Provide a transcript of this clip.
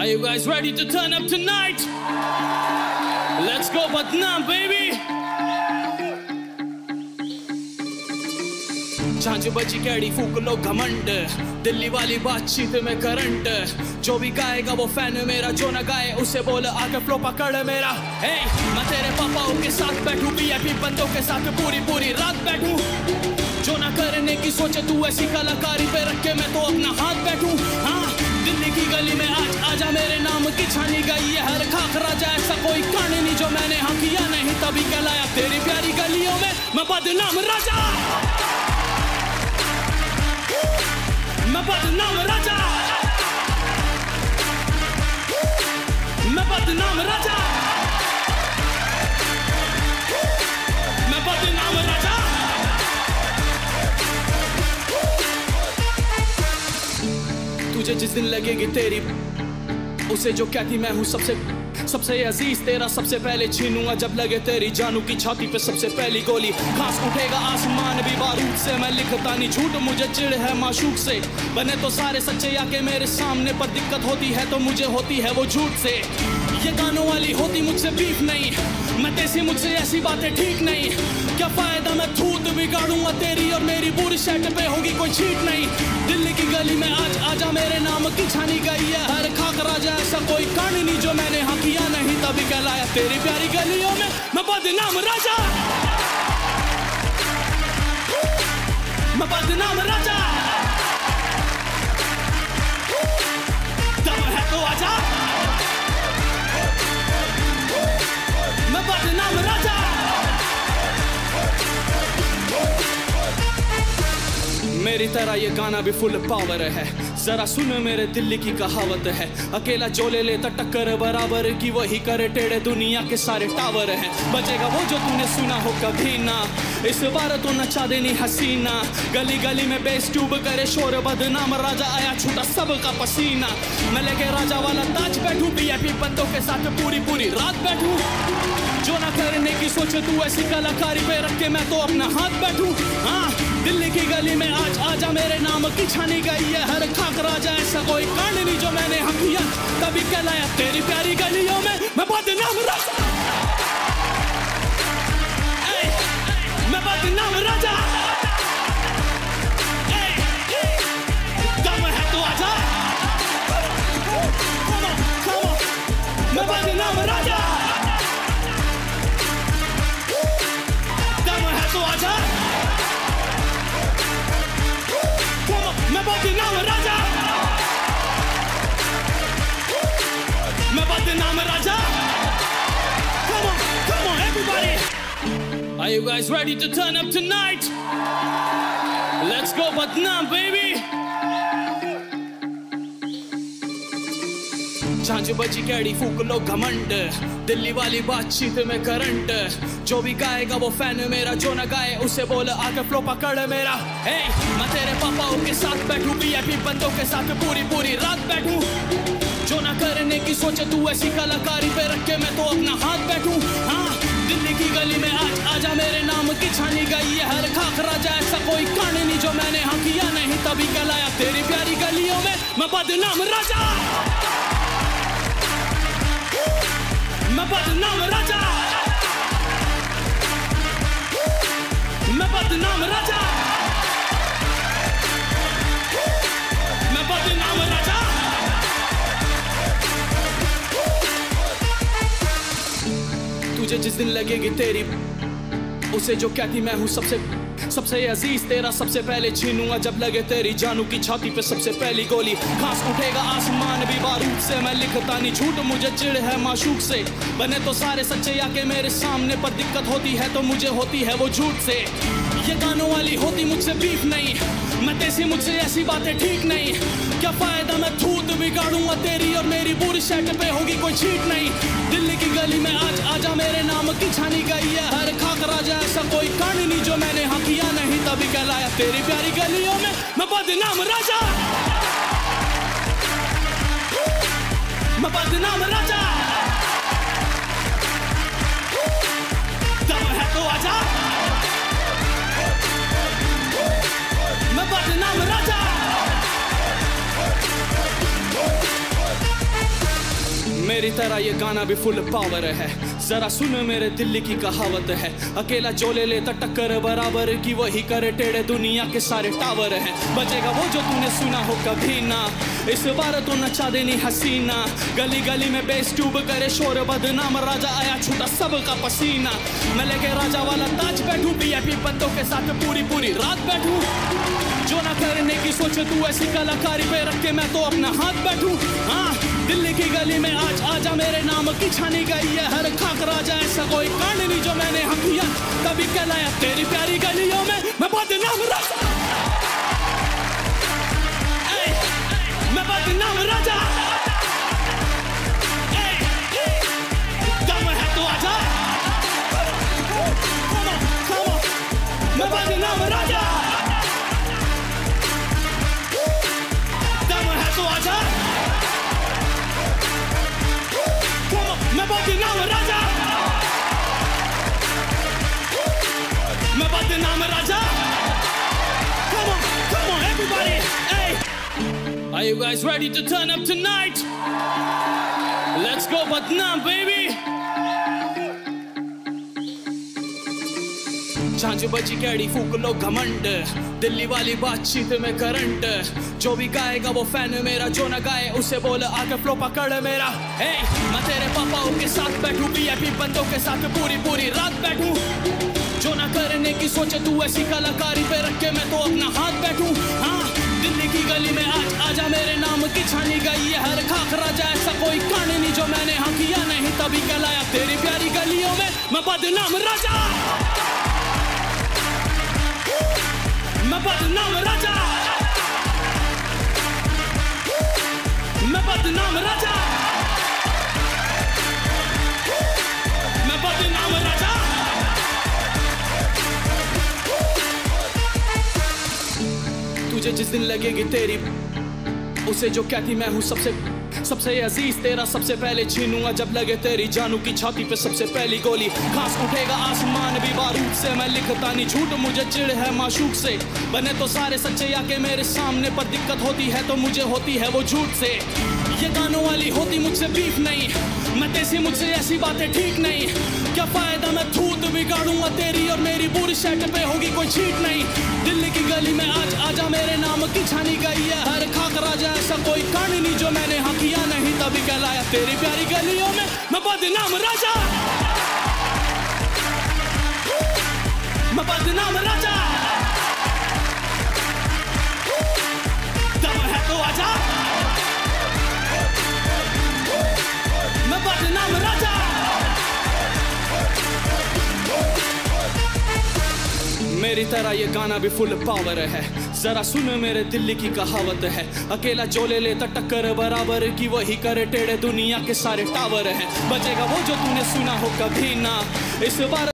Are you guys ready to turn up tonight? Let's go Batnam baby. झांझ बजी कैडी फूक लो घमंड। दिल्ली वाली बातचीत में करंट। जो भी गाएगा, वो फ़ैन मेरा। जो ना गाए, उसे बोल, आके फ्लो पकड़ मेरा। हे मैं तेरे पापाओं के साथ बैठू वीआईपी बंदों के साथ पूरी पूरी रात बैठू। जो ना करने की सोचे, तू ऐसी कलाकारी पे रख के मैं तो अपना हाथ बैठू। हाँ की गली में आज आजा मेरे नाम की छानी गई है। हर खाख राजा, ऐसा कोई कान नहीं जो मैंने हाँ किया नहीं, तभी कहलाया तेरी प्यारी गलियों में। मैं बदनाम राजा। मैं बदनाम राजा। मैं बदनाम राजा। तुझे जिस दिन लगेगी तेरी, उसे जो कहती मैं हूँ सबसे सबसे अज़ीज़, तेरा सबसे पहले छीनूँगा। जब लगे तेरी जानू की छाती पे सबसे पहली गोली, खास उठेगा आसमान भी बारूद से। मैं लिखता नहीं झूठ, मुझे चिड़ है माशूक से। बने तो सारे सच्चे आके मेरे सामने पर दिक्कत होती है तो मुझे होती है वो झूठ से। ये गानों वाली होती मुझसे बीफ नहीं। मैं तेसी मुझसे ऐसी बातें ठीक नहीं। क्या फ़ायदा मैं थूत बिगाड़ूँगा तेरी और मेरी पूरी शर्ट पे होगी कोई छीट नहीं। दिल्ली की गली में आज आजा, मेरे नाम की छानी गई है। हर खाक राजा, ऐसा कोई कांड नहीं जो मैंने हाँ किया नहीं। तभी कहलाया तेरी प्यारी गलियों में। मैं बदनाम राजा। मैं बदनाम राजा। दम है तो आजा। मेरी तरह ये गाना भी फुल पावर है। जरा सुन मेरे दिल्ली की कहावत है। अकेला जो ले लेता टक्कर बराबर की वही करे टेढ़े दुनिया के सारे टावर है। बचेगा वो जो तूने सुना हो कभी ना। इस बार तो नचा देनी हसीना। गली गली में बेस ट्यूब करे शोर बदनाम। राजा आया छूटा सब का पसीना। मैं लेके राजा वाला ताज बैठू वीआईपी बंदों के साथ पूरी पूरी रात बैठू। जो ना करने की सोचे तू ऐसी कलाकारी पे रख के मैं तो अपना हाथ बैठू। हाँ दिल्ली की गली में आज आजा मेरे नाम की छानी गई है। हर खाक राजा, ऐसा कोई कांड नहीं जो मैंने हम किया। तभी कहलाया तेरी प्यारी गलियों में, मैं बदनाम राजा Are you guys ready to turn up tonight? Let's go Batnam, baby! झांझ बजी कैडी फूक लो घमंड। दिल्ली वाली बातचीत में करंट। जो भी गाएगा वो फ़ैन मेरा जो ना गाए उसे बोल आके फ्लो पकड़ मेरा। हे मैं तेरे पापाओं के साथ बैठू वीआईपी बंदों के साथ पूरी पूरी रात बैठू। जो ना करने की सोचे तू ऐसी कलाकारी पे रख के मैं तो अपना हाथ बैठू। हाँ दिल्ली की गली में आज आजा मेरे नाम की छानी गई है। हर खाक राजा ऐसा कोई कहानी नहीं जो मैंने हाँ किया नहीं, तभी कहलाया तेरी प्यारी गलियों में मैं बदनाम राजा। मैं बदनाम राजा। मैं बदनाम राजा। तुझे जिस दिन लगेगी तेरी, उसे जो कहती मैं हूँ सबसे सबसे अज़ीज़, तेरा सबसे पहले छीनूँगा। जब लगे तेरी जानू की छाती पे सबसे पहली गोली, घास उठेगा, आसमान भी बारूद से। मैं लिखता नहीं, झूठ मुझे चिड़ है माशूक से। बने तो सारे सच्चे आके मेरे सामने पर दिक्कत होती है तो मुझे होती है वो झूठ से। ये गानों वाली होती मुझसे बीफ नहीं। मैं तेसी मुझसे ऐसी बातें ठीक नहीं। क्या फ़ायदा मैं थूत बिगाड़ूँगा तेरी और मेरी पूरी शर्ट पे होगी कोई छीट नहीं। दिल्ली की गली में आज आजा मेरे नाम की छानी गई है। हर खाक राजा ऐसा कोई कांड नहीं जो मैंने हाँ किया नहीं। तभी कहलाया तेरी प्यारी गलियों में मैं बदनाम राजा। मैं बदनाम राजा। मेरी तरह ये गाना भी फुल पावर है। जरा सुन मेरे दिल्ली की कहावत है। अकेला जो ले लेता टक्कर बराबर की वही करे टेढ़े दुनिया के सारे टावर हैं। बचेगा वो जो तूने सुना हो कभी ना। इस बार तो नचा देनी हसीना गली गली में बेस ट्यूब करे शोर बदनाम। राजा आया छूटा सब का पसीना। मैं लेके राजा वाला ताज बैठू। वीआईपी बंदों के साथ पूरी पूरी रात बैठू। जो ना करने की सोचे तू ऐसी कलाकारी पे रख के मैं तो अपना हाथ बैठू। दिल्ली की गली में आज आजा मेरे नाम की छानी गई है। हर खाक राजा, ऐसा कोई कांड नहीं जो मैंने हम किया। तभी कहलाया तेरी प्यारी गलियों में, मैं बदनाम राजा। मैं बदनाम राजा। Are you guys ready to turn up tonight? Let's go, Batnam, baby. झांझ बजी कैडी फूक लो घमंड। दिल्ली वाली बातचीत में करंट। जो भी गाएगा वो फ़ैन मेरा जो ना गाए उसे बोल आके फ्लो पकड़ मेरा। हे मैं तेरे पापाओं के साथ बैठू वीआईपी बंदों के साथ पूरी पूरी रात बैठू। जो ना करने की सोचे तू ऐसी कलाकारी पे रख के मैं तो अपना हाथ बैठू। हाँ दिल्ली की गली में आज आजा मेरे नाम की छानी गई है। हर खाख राजा ऐसा कोई कान नहीं जो मैंने हाँ किया नहीं, तभी कहलाया तेरी प्यारी गलियों में मैं बदनाम राजा। मैं बदनाम राजा। मैं बदनाम राजा। जिस दिन लगेगी तेरी उसे जो कहती मैं हूँ सबसे सबसे अज़ीज़, तेरा सबसे पहले छीनूँगा। जब लगे तेरी जानू की छाती पे सबसे पहली गोली, घास उठेगा, आसमान भी बारूद से। मैं लिखता नहीं झूठ, मुझे चिड़ है माशूक से। बने तो सारे सच्चे आके मेरे सामने पर दिक्कत होती है तो मुझे होती है वो झूठ से। ये गानों वाली होती मुझसे बीफ नहीं। मैं तेज़ी मुझसे ऐसी बातें ठीक नहीं। क्या फ़ायदा मैं थूत बिगाड़ूँगा तेरी और मेरी बुरी शर्ट पे होगी कोई छीट नहीं। दिल्ली की गली में आज आजा मेरे नाम की छानी गई है। हर खाक राजा ऐसा कोई कांड नहीं जो मैंने हाँ किया नहीं। तभी कहलाया तेरी प्यारी गलियों में मैं बदनाम राजा। मैं बदनाम राजा। मेरी तरह ये गाना भी फुल पावर है। जरा सुन मेरे दिल्ली की कहावत है। अकेला चोले लेता टक्कर बराबर की वही करे टेढ़े दुनिया के सारे टावर है। बचेगा वो जो तूने सुना हो कभी ना। इस बार